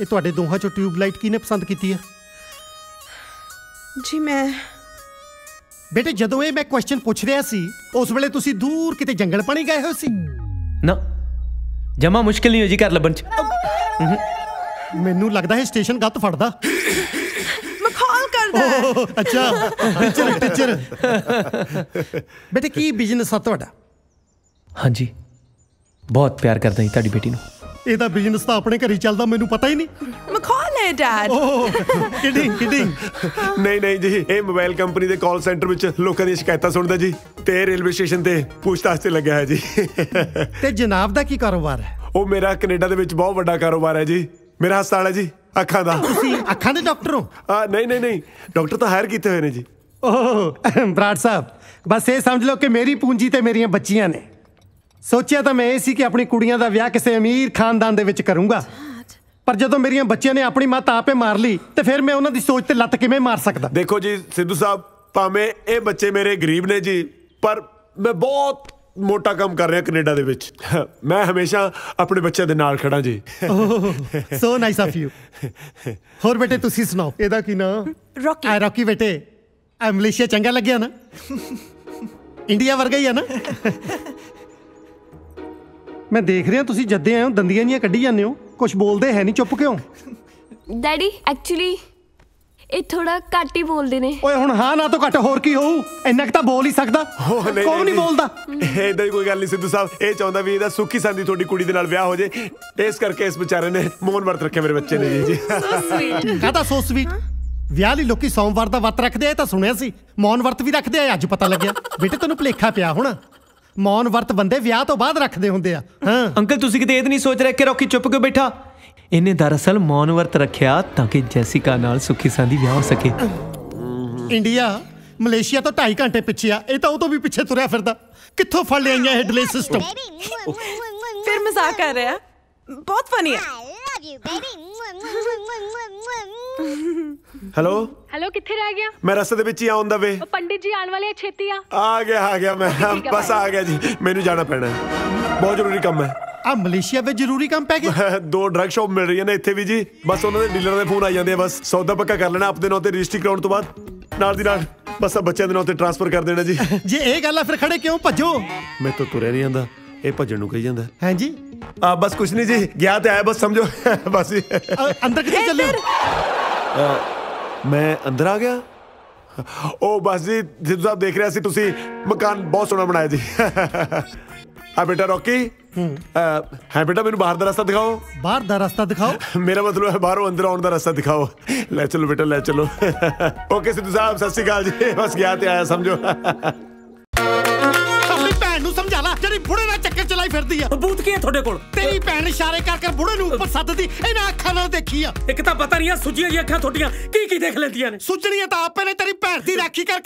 ਇਹ ਤੁਹਾਡੇ ਦੋਹਾਂ ਚੋਂ ਟਿਊਬਲਾਈਟ ਕਿਹਨੇ ਪਸੰਦ ਕੀਤੀ ਹੈ ਜੀ ਮੈਂ ਬੇਟੇ ਜਦੋਂ ਇਹ ਮੈਂ ਕੁਐਸਚਨ ਪੁੱਛ ਰਿਹਾ ਸੀ ਉਸ ਵੇਲੇ ਤੁਸੀਂ ਦੂਰ ਕਿਤੇ ਜੰਗਲ ਪਾਣੀ ਗਏ ਹੋਏ ਸੀ। ਨਾ ਜਮਾ ਮੁਸ਼ਕਿਲ ਨਹੀਂ ਹੋ ਜੀ ਘਰ ਲੱਭਣ ਚ। ਮੈਨੂੰ ਲੱਗਦਾ ਹੈ ਸਟੇਸ਼ਨ ਗੱਤ ਫੜਦਾ। ਅੱਛਾ ਟੀਚਰ ਟੀਚਰ ਬੇਟੇ ਕੀ ਬਿਜ਼ਨਸ ਆ ਤੁਹਾਡਾ ਹਾਂਜੀ ਬਹੁਤ ਪਿਆਰ ਕਰਦਾ ਜੀ ਤੁਹਾਡੀ ਬੇਟੀ ਨੂੰ ਇਹਦਾ ਬਿਜ਼ਨਸ ਤਾਂ ਆਪਣੇ ਘਰੇ ਹੀ ਚੱਲਦਾ ਮੈਨੂੰ ਪਤਾ ਹੀ ਨਹੀਂ ਮਖੌਲ ਹੈ ਡੈਡ ਓਹ ਕਿਡਿੰਗ ਕਿਡਿੰਗ ਨਹੀਂ ਨਹੀਂ ਜੀ ਇਹ ਮੋਬਾਈਲ ਕੰਪਨੀ ਦੇ ਕਾਲ ਸੈਂਟਰ ਵਿੱਚ ਲੋਕਾਂ ਦੀਆਂ ਸ਼ਿਕਾਇਤਾਂ ਸੁਣਦਾ ਜੀ ਤੇ ਰੇਲਵੇ ਸਟੇਸ਼ਨ ਤੇ ਪੁੱਛਤਾਛ ਤੇ ਲੱਗਿਆ ਹੈ ਜੀ ਤੇ ਜਨਾਬ ਦਾ ਕੀ ਕਾਰੋਬਾਰ ਹੈ ਉਹ ਮੇਰਾ ਕੈਨੇਡਾ ਦੇ ਵਿੱਚ ਬਹੁਤ ਵੱਡਾ ਕਾਰੋਬਾਰ ਹੈ ਜੀ ਮੇਰਾ ਹਸਪਤਾਲ ਹੈ ਜੀ ਅੱਖਾਂ ਦਾ। ਤੁਸੀਂ ਅੱਖਾਂ ਦੇ ਡਾਕਟਰ ਹੋ? ਆ ਨਹੀਂ ਨਹੀਂ ਨਹੀਂ। ਡਾਕਟਰ ਤਾਂ ਹਾਇਰ ਕੀਤੇ ਹੋਏ ਨੇ ਜੀ। ਓਹ ਬਰਾੜ ਸਾਹਿਬ ਬਸ ਇਹ ਸਮਝ ਲਓ ਕਿ ਮੇਰੀ ਪੂੰਜੀ ਤੇ ਮੇਰੀਆਂ ਬੱਚੀਆਂ ਨੇ। ਸੋਚਿਆ ਤਾਂ ਮੈਂ ਇਹ ਸੀ ਕਿ ਆਪਣੀ ਕੁੜੀਆਂ ਦਾ ਵਿਆਹ ਕਿਸੇ ਅਮੀਰ ਖਾਨਦਾਨ ਦੇ ਵਿੱਚ ਕਰੂੰਗਾ। ਪਰ ਜਦੋਂ ਮੇਰੀਆਂ ਬੱਚੀਆਂ ਨੇ ਆਪਣੀ ਮਾਂ ਆਪੇ ਮਾਰ ਲਈ ਤੇ ਫਿਰ ਮੈਂ ਉਹਨਾਂ ਦੀ ਸੋਚ ਤੇ ਲੱਤ ਕਿਵੇਂ ਮਾਰ ਸਕਦਾ? ਦੇਖੋ ਜੀ ਸਿੱਧੂ ਸਾਹਿਬ ਭਾਵੇਂ ਇਹ ਬੱਚੇ ਮੇਰੇ ਗਰੀਬ ਨੇ ਜੀ ਪਰ ਮੈਂ ਬਹੁਤ ਮੋਟਾ ਕੰਮ ਕਰ ਰਿਹਾ ਕੈਨੇਡਾ ਦੇ ਵਿੱਚ। ਮੈਂ ਹਮੇਸ਼ਾ ਆਪਣੇ ਬੱਚਿਆਂ ਦੇ ਨਾਲ ਖੜਾ ਜੀ। ਸੋ ਨਾਈਸ ਆਫ ਯੂ ਹੋਰ ਬੇਟੇ ਤੁਸੀਂ ਸੁਣਾਓ ਇਹਦਾ ਕੀ ਨਾਮ ਰੌਕੀ। ਆ ਰੌਕੀ ਬੇਟੇ ਆ ਮਲੇਸ਼ੀਆ ਚੰਗਾ ਲੱਗਿਆ ਨਾ? ਇੰਡੀਆ ਵਰਗਾ ਹੀ ਆ ਨਾ? ਮੈਂ ਦੇਖ ਰਿਹਾ ਤੁਸੀਂ ਜੱਦੇ ਆਏ ਹੋ ਦੰਦੀਆਂ ਜੀਆਂ ਕੱਢੀ ਜਾਂਦੇ ਹੋ। ਕੁਝ ਬੋਲਦੇ ਹੈ ਨਹੀਂ ਚੁੱਪ ਕਿਉਂ? ਡੈਡੀ ਐਕਚੁਅਲੀ ਇਹ ਥੋੜਾ ਘੱਟ ਹੀ ਬੋਲਦੇ ਨੇ। ਓਏ ਹੁਣ ਹਾਂ ਨਾ ਤੋਂ ਘੱਟ ਹੋਰ ਕੀ ਹੋਊ? ਇੰਨਾ ਕੁ ਤਾਂ ਬੋਲ ਹੀ ਸਕਦਾ। [LAUGHS] ਉਹ ਨਹੀਂ ਬੋਲਦਾ? ਇਦਾਂ ਦੀ ਕੋਈ ਗੱਲ ਨਹੀਂ ਸਿੱਧੂ ਸਾਹਿਬ। ਇਹ ਚਾਹੁੰਦਾ ਵੀ ਇਹਦਾ ਸੁੱਖੀ ਸੰਦੀ ਤੁਹਾਡੀ ਕੁੜੀ ਦੇ ਨਾਲ ਵਿਆਹ ਹੋ ਜੇ। ਇਸ ਕਰਕੇ ਇਸ ਵਿਚਾਰੇ ਨੇ ਮੌਨ ਵਰਤ ਰੱਖਿਆ ਮੇਰੇ ਬੱਚੇ ਨੇ ਜੀ ਜੀ। ਕਾਹਦਾ ਸੋ ਸਵੀਟ ਵਿਆਹ ਲਈ ਲੋਕੀ ਸੋਮਵਾਰ ਦਾ ਵਰਤ ਰੱਖਦੇ ਆ ਇਹ ਤਾਂ ਸੁਣਿਆ ਸੀ। ਮੌਨ ਵਰਤ ਵੀ ਰੱਖਦੇ ਆ ਅੱਜ ਪਤਾ ਲੱਗਿਆ। ਬੇਟੇ ਤੈਨੂੰ ਭੁਲੇਖਾ ਪਿਆ ਹੋਣਾ। ਮੌਨ ਵਰਤ ਬੰਦੇ ਵਿਆਹ ਤੋਂ ਬਾਅਦ ਰੱਖਦੇ ਹੁੰਦੇ ਆ। ਹਾਂ। ਅੰਕਲ ਤੁਸੀਂ ਕਿਤੇ ਇਹ ਨਹੀਂ ਸੋਚ ਰਹੇ ਕਿ ਰੌਕੀ ਚੁੱਪ ਕਿਉਂ ਬੈਠਾ? ਇਹਨੇ ਦਰਅਸਲ ਮੌਨ ਵਰਤ ਰੱਖਿਆ ਤਾਂ ਕਿ ਜੈਸਿਕਾ ਨਾਲ ਸੁਖੀ ਸਾਂਦੀ ਵਿਆਹ ਹੋ ਸਕੇ। ਇੰਡੀਆ ਮਲੇਸ਼ੀਆ ਤੋਂ 2.5 ਘੰਟੇ ਪਿੱਛੇ ਆ। ਇਹ ਤਾਂ ਉਹ ਤੋਂ ਵੀ ਪਿੱਛੇ ਤੁਰਿਆ ਫਿਰਦਾ। ਕਿੱਥੋਂ ਫੜ ਲਿਆਈਆਂ ਇਹ ਡਿਲੇ ਸਿਸਟਮ ਫਿਰ ਮਜ਼ਾਕ ਕਰ ਰਿਹਾ। ਬਹੁਤ ਫਨੀ ਹੈ। ਹੈਲੋ ਹੈਲੋ ਕਿੱਥੇ ਰਹਿ ਗਿਆ? ਮੈਂ ਰਸਤੇ ਦੇ ਵਿੱਚ ਹੀ ਆਉਣ ਦਾ ਵੇ। ਉਹ ਪੰਡਿਤ ਜੀ ਆਉਣ ਵਾਲੇ ਆ ਛੇਤੀ ਆ। ਆ ਗਿਆ ਆ ਗਿਆ ਮੈਂ। ਬਸ ਆ ਗਿਆ ਜੀ। ਮੈਨੂੰ ਜਾਣਾ ਪੈਣਾ। ਬਹੁਤ ਜ਼ਰੂਰੀ ਕੰਮ ਹੈ। ਆ ਮਲੇਸ਼ੀਆ ਵਿੱਚ ਜ਼ਰੂਰੀ ਕੰਮ ਪੈ ਗਿਆ। [LAUGHS] ਦੋ ਡਰੱਗ ਸ਼ਾਪ ਮਿਲ ਰਹੀਆਂ ਨੇ ਇੱਥੇ ਵੀ ਜੀ। ਬਸ ਉਹਨਾਂ ਦੇ ਡੀਲਰ ਦੇ ਫੋਨ ਆ ਜਾਂਦੇ ਆ ਬਸ। ਸੌਦਾ ਪੱਕਾ ਕਰ ਲੈਣਾ ਆਪਦੇ ਨਾਂ ਤੇ ਰਜਿਸਟਰੀ ਕਰਾਉਣ ਤੋਂ ਬਾਅਦ। ਨਾਲ ਦੀ ਨਾਲ ਬਸ ਆ ਬੱਚਿਆਂ ਦੇ ਨਾਂ ਤੇ ਟ੍ਰਾਂਸਫਰ ਕਰ ਦੇਣਾ ਜੀ। [LAUGHS] ਜੇ ਇਹ ਗੱਲ ਆ ਫਿਰ ਖੜੇ ਕਿਉਂ ਭੱਜੋ? ਮੈਂ ਤਾਂ ਤੁਰਿਆ ਨਹੀਂ ਜਾਂਦਾ। ਇਹ ਭੱਜਣ ਨੂੰ ਕਹੀ ਜਾਂਦਾ। ਹਾਂਜੀ ਆ ਬਸ ਕੁਛ ਨਹੀਂ ਜੀ ਗਿਆ ਤੇ ਆਇਆ ਬਸ ਸਮਝੋ। [LAUGHS] ਬਸ। ਅੰਦਰ ਕਿੱਥੇ ਚੱਲੇ ਮੈਂ ਅੰਦਰ ਆ ਗਿਆ। ਉਹ ਬਸ ਜੀ ਜਿੱਦੋਂ ਸਾਹਿਬ ਦੇਖ ਰਿਹਾ ਸੀ ਤੁਸੀਂ ਮਕਾਨ ਬਹੁਤ ਸੋਹਣਾ ਬਣਾਇਆ ਜੀ। ਆ ਬੇਟਾ ਰੌਕੀ ਹੈ ਬੇਟਾ ਮੈਨੂੰ ਬਾਹਰ ਦਾ ਰਸਤਾ ਦਿਖਾਓ। ਬਾਹਰ ਦਾ ਰਸਤਾ ਦਿਖਾਓ। [LAUGHS] ਮੇਰਾ ਮਤਲਬ ਹੈ ਬਾਹਰੋਂ ਅੰਦਰ ਆਉਣ ਦਾ ਰਸਤਾ ਦਿਖਾਓ। [LAUGHS] ਲੈ ਚਲੋ ਬੇਟਾ ਲੈ ਚਲੋ। [LAUGHS] ਓਕੇ ਸਿੱਧੂ ਸਾਹਿਬ ਸਤਿ ਸ਼੍ਰੀ ਅਕਾਲ ਜੀ। ਬਸ ਗਿਆ ਤੇ ਆਇਆ ਸਮਝੋ। ਆਪਣੀ ਭੈਣ ਨੂੰ ਸਮਝਾ ਲੈ ਜਿਹੜੀ ਬੁੜੇ ਨਾਲ ਚੱਕਰ ਚਲਾਈ ਫਿਰਦੀ ਆ। ਬੂਤ ਕੀ ਹੈ ਤੁਹਾਡੇ ਕੋਲ? ਤੇਰੀ ਭੈਣ ਇਸ਼ਾਰੇ ਕਰ ਕਰ ਬੁੜੇ ਨੂੰ ਉੱਪਰ ਸੱਦਦੀ ਇਹਨਾਂ ਅੱਖਾਂ ਨਾਲ ਦੇਖੀ ਆ। ਇੱਕ ਤਾਂ ਪਤਾ ਨਹੀਂ ਆ ਸੁੱਜੀਆਂ ਜੀ ਅੱਖਾਂ ਤੁਹਾਡੀਆਂ ਕੀ ਕੀ ਦੇਖ ਲੈਂਦੀਆਂ ਨੇ? ਸੁੱਜਣੀਆਂ ਤਾਂ ਆਪੇ ਨੇ ਤੇਰੀ ਭੈਣ ਦੀ ਰਾਖੀ ਕਰ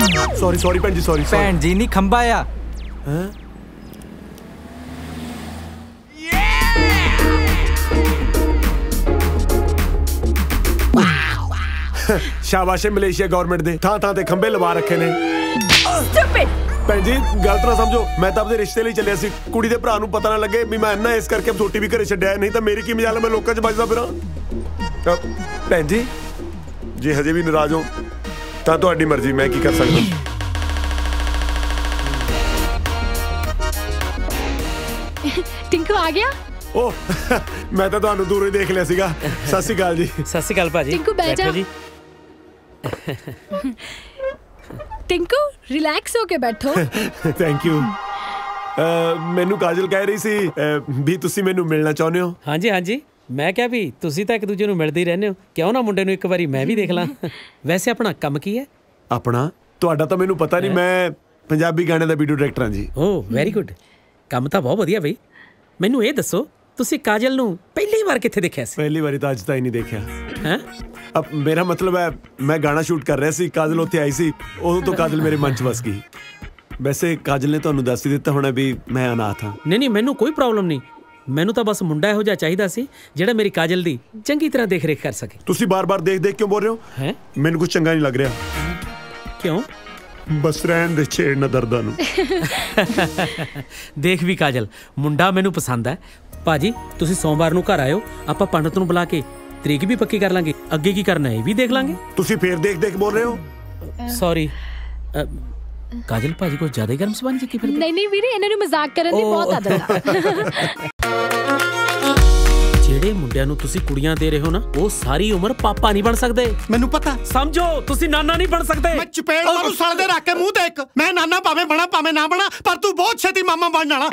ਕਰ ਸੌਰੀ ਸੌਰੀ ਭੈਣ ਜੀ ਸੌਰੀ ਭੈਣ ਜੀ ਨਹੀਂ ਖੰਭਾ ਆ ਹੈ ਸ਼ਾਬਾਸ਼ ਏ ਮਲੇਸ਼ੀਆ ਗਵਰਨਮੈਂਟ ਦੇ ਥਾਂ ਥਾਂ ਤੇ ਖੰਬੇ ਲਵਾ ਰੱਖੇ ਨੇ ਸਟੂਪਿਡ ਭੈਣ ਜੀ ਗਲਤ ਨਾ ਸਮਝੋ ਮੈਂ ਤਾਂ ਆਪਦੇ ਰਿਸ਼ਤੇ ਲਈ ਚੱਲਿਆ ਸੀ ਕੁੜੀ ਦੇ ਭਰਾ ਨੂੰ ਪਤਾ ਨਾ ਲੱਗੇ ਵੀ ਮੈਂ ਇੰਨਾ ਇਸ ਕਰਕੇ ਛੋਟੀ ਵੀ ਘਰੇ ਛੱਡਿਆ ਹੈ, ਨਹੀਂ ਤਾਂ ਮੇਰੀ ਕੀ ਮਜਾਲ ਮੈਂ ਲੋਕਾਂ 'ਚ ਵੱਜਦਾ ਫਿਰਾਂ ਅ, ਭੈਣ ਜੀ ਜੇ ਹਜੇ ਵੀ ਨਾਰਾਜ਼ ਹੋ ਤਾਂ ਤੁਹਾਡੀ ਮਰਜ਼ੀ ਮੈਂ ਕੀ ਕਰ ਸਕਦਾ? ਟਿੰਕੂ ਆ ਗਿਆ? ਓ ਮੈਂ ਤਾਂ ਤੁਹਾਨੂੰ ਦੂਰੋਂ ਹੀ ਦੇਖ ਲਿਆ ਸੀਗਾ। ਸਤਿ ਸ਼੍ਰੀ ਅਕਾਲ ਜੀ। ਸਤਿ ਸ਼੍ਰੀ ਅਕਾਲ ਭਾਜੀ। ਟਿੰਕੂ ਬਹਿ ਜਾ। ਟਿੰਕੂ ਰਿਲੈਕਸ ਹੋ ਕੇ ਬੈਠੋ। ਥੈਂਕ ਯੂ ਮੈਨੂੰ ਕਾਜਲ ਕਹਿ ਰਹੀ ਸੀ ਵੀ ਤੁਸੀਂ ਮੈਨੂੰ ਮਿਲਣਾ ਚਾਹੁੰਦੇ ਹੋ। ਹਾਂਜੀ ਹਾਂਜੀ। ਮੈਂ ਕਿਹਾ ਵੀ ਤੁਸੀਂ ਤਾਂ ਇੱਕ ਦੂਜੇ ਨੂੰ ਮਿਲਦੇ ਹੀ ਰਹਿੰਦੇ ਹੋ। ਕਿਉਂ ਨਾ ਮੁੰਡੇ ਨੂੰ ਇੱਕ ਵਾਰੀ ਮੈਂ ਵੀ ਦੇਖ ਲਾਂ? [LAUGHS] ਵੈਸੇ ਆਪਣਾ ਕੰਮ ਕੀ ਹੈ? ਆਪਣਾ? ਤੁਹਾਡਾ ਤਾਂ ਮੈਨੂੰ ਪਤਾ ਨਹੀਂ ਮੈਂ ਪੰਜਾਬੀ ਗਾਣੇ ਦਾ ਵੀਡੀਓ ਡਾਇਰੈਕਟਰ ਹਾਂ ਜੀ। ਓ ਵੈਰੀ ਗੁੱਡ ਕੰਮ ਤਾਂ ਬਹੁਤ ਵਧੀਆ ਬਈ। ਮੈਨੂੰ ਇਹ ਦੱਸੋ ਤੁਸੀਂ ਕਾਜਲ ਨੂੰ ਪਹਿਲੀ ਵਾਰ ਕਿੱਥੇ ਦੇਖਿਆ ਸੀ? ਪਹਿਲੀ ਵਾਰੀ ਤਾਂ ਅੱਜ ਤਾਈਂ ਨਹੀਂ ਦੇਖਿਆ। ਹੈ? ਅਬ ਮੇਰਾ ਮਤਲਬ ਹੈ ਮੈਂ ਗਾਣਾ ਸ਼ੂਟ ਕਰ ਰਿਹਾ ਸੀ ਕਾਜਲ ਉੱਥੇ ਆਈ ਸੀ ਉਦੋਂ ਤੋਂ ਕਾਜਲ ਮੇਰੇ ਮਨ 'ਚ ਵਸ ਗਈ। ਵੈਸੇ ਕਾਜਲ ਨੇ ਤੁਹਾਨੂੰ ਦੱਸ ਹੀ ਦਿੱਤਾ ਹੋਣਾ ਵੀ ਮੈਂ ਅਨਾਥ ਹਾਂ। ਨਹੀਂ ਨਹੀਂ ਮੈਨੂੰ ਕੋਈ ਪ੍ਰੋਬਲਮ ਨਹੀਂ। ਮੈਨੂੰ ਤਾਂ ਬਸ ਮੁੰਡਾ ਇਹੋ ਜਿਹਾ ਚਾਹੀਦਾ ਸੀ ਜਿਹੜਾ ਮੇਰੀ ਕਾਜਲ ਦੀ ਚੰਗੀ ਤਰ੍ਹਾਂ ਦੇਖ ਰੇਖ ਕਰ ਸਕੇ। ਤੁਸੀਂ ਬਾਰ-ਬਾਰ ਦੇਖ-ਦੇਖ ਕਿਉਂ ਬੋਲ ਰਹੇ ਹੋ? ਹੈ? ਮੈਨੂੰ ਕੁਝ ਚੰਗਾ ਨਹੀਂ ਲੱਗ ਰਿਹਾ। ਕਿਉਂ? ਬਸ ਰਹਿਣ ਦੇ ਛੇੜ ਨਾ ਦਰਦਾਂ ਨੂੰ। [LAUGHS] ਦੇਖ ਵੀ ਕਾਜਲ ਮੁੰਡਾ ਮੈਨੂੰ ਪਸੰਦ ਹੈ। ਭਾਜੀ ਤੁਸੀਂ ਸੋਮਵਾਰ ਨੂੰ ਘਰ ਆਇਓ ਆਪਾਂ ਪੰਡਤ ਨੂੰ ਬੁਲਾ ਕੇ ਤਰੀਕ ਵੀ ਪੱਕੀ ਕਰ ਲਾਂਗੇ। ਅੱਗੇ ਕੀ ਕਰਨਾ ਹੈ ਇਹ ਵੀ ਦੇਖ ਲਾਂਗੇ। ਤੁਸੀਂ ਫੇਰ ਦੇਖ-ਦੇਖ ਬੋਲ ਰਹੇ ਹੋ? ਸੌਰੀ ਕਾਜਲ ਭਾਜੀ ਕੋਈ ਜ਼ਿਆਦਾ ਗਰਮ ਸਬੰਧ ਕੀ ਫਿਰ? ਨਹੀਂ ਨਹੀਂ ਵੀਰੇ ਇਹਨਾਂ ਨੂੰ ਮਜ਼ਾਕ ਕਰਨ ਦੀ ਬਹੁਤ ਆਦਤ ਆ। [LAUGHS] ਜਿਹੜੇ ਮੁੰਡਿਆਂ ਨੂੰ ਤੁਸੀਂ ਕੁੜੀਆਂ ਦੇ ਰਹੇ ਹੋ ਨਾ ਉਹ ਸਾਰੀ ਉਮਰ ਪਾਪਾ ਨਹੀਂ ਬਣ ਸਕਦੇ। ਮੈਨੂੰ ਪਤਾ। ਸਮਝੋ ਤੁਸੀਂ ਨਾਨਾ ਨਹੀਂ ਬਣ ਸਕਦੇ। ਮੈਂ ਚਪੇੜ ਮਾਰੂ ਸਾਲੇ ਦੇ ਰੱਖ ਕੇ ਮੂੰਹ ਤੇ ਇੱਕ। ਮੈਂ ਨਾਨਾ ਭਾਵੇਂ ਬਣਾ ਭਾਵੇਂ ਨਾ ਬਣਾ ਪਰ ਤੂੰ ਬਹੁਤ ਛੇਤੀ ਮਾਮਾ ਬਣ ਜਾਣਾ।